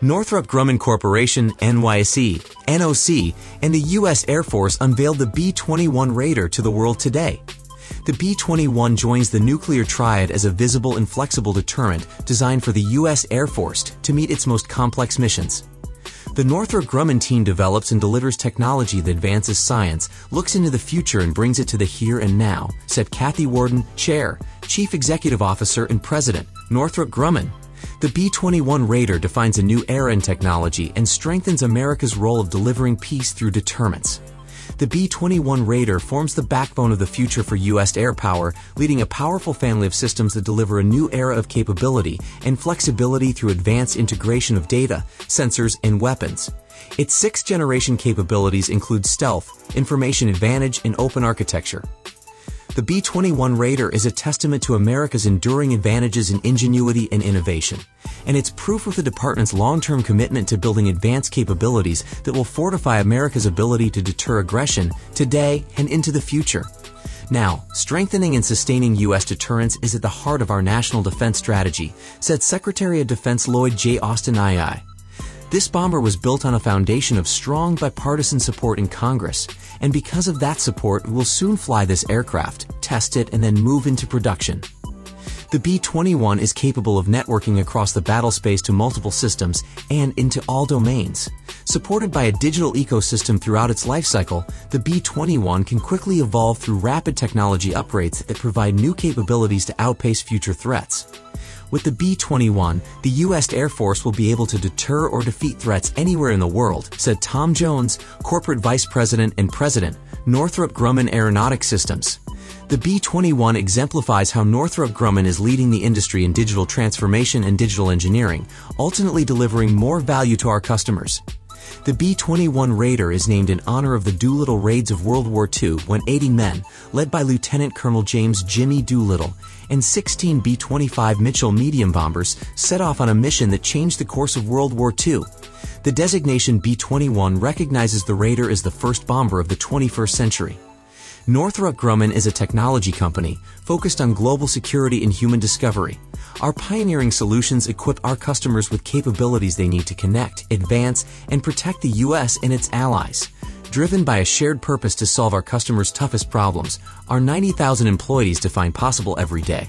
Northrop Grumman Corporation, NYSE, NOC, and the U.S. Air Force unveiled the B-21 Raider to the world today. The B-21 joins the nuclear triad as a visible and flexible deterrent designed for the U.S. Air Force to meet its most complex missions. The Northrop Grumman team develops and delivers technology that advances science, looks into the future and brings it to the here and now, said Kathy Warden, chair, Chief Executive Officer and President, Northrop Grumman. The B-21 Raider defines a new era in technology and strengthens America's role of delivering peace through deterrence. The B-21 Raider forms the backbone of the future for U.S. air power, leading a powerful family of systems that deliver a new era of capability and flexibility through advanced integration of data, sensors, and weapons. Its sixth-generation capabilities include stealth, information advantage, and open architecture. The B-21 Raider is a testament to America's enduring advantages in ingenuity and innovation, and it's proof of the department's long-term commitment to building advanced capabilities that will fortify America's ability to deter aggression today and into the future. Now, strengthening and sustaining U.S. deterrence is at the heart of our national defense strategy, said Secretary of Defense Lloyd J. Austin II. This bomber was built on a foundation of strong bipartisan support in Congress, and because of that support, we'll soon fly this aircraft, test it, and then move into production. The B-21 is capable of networking across the battle space to multiple systems and into all domains. Supported by a digital ecosystem throughout its lifecycle, the B-21 can quickly evolve through rapid technology upgrades that provide new capabilities to outpace future threats. With the B-21, the U.S. Air Force will be able to deter or defeat threats anywhere in the world, said Tom Jones, Corporate Vice President and President, Northrop Grumman Aeronautics Systems. The B-21 exemplifies how Northrop Grumman is leading the industry in digital transformation and digital engineering, ultimately delivering more value to our customers. The B-21 Raider is named in honor of the Doolittle raids of World War II when 80 men, led by Lieutenant Colonel James Jimmy Doolittle, and 16 B-25 Mitchell medium bombers set off on a mission that changed the course of World War II. The designation B-21 recognizes the Raider as the first bomber of the 21st century. Northrop Grumman is a technology company focused on global security and human discovery. Our pioneering solutions equip our customers with capabilities they need to connect, advance, and protect the U.S. and its allies. Driven by a shared purpose to solve our customers' toughest problems, our 90,000 employees define possible every day.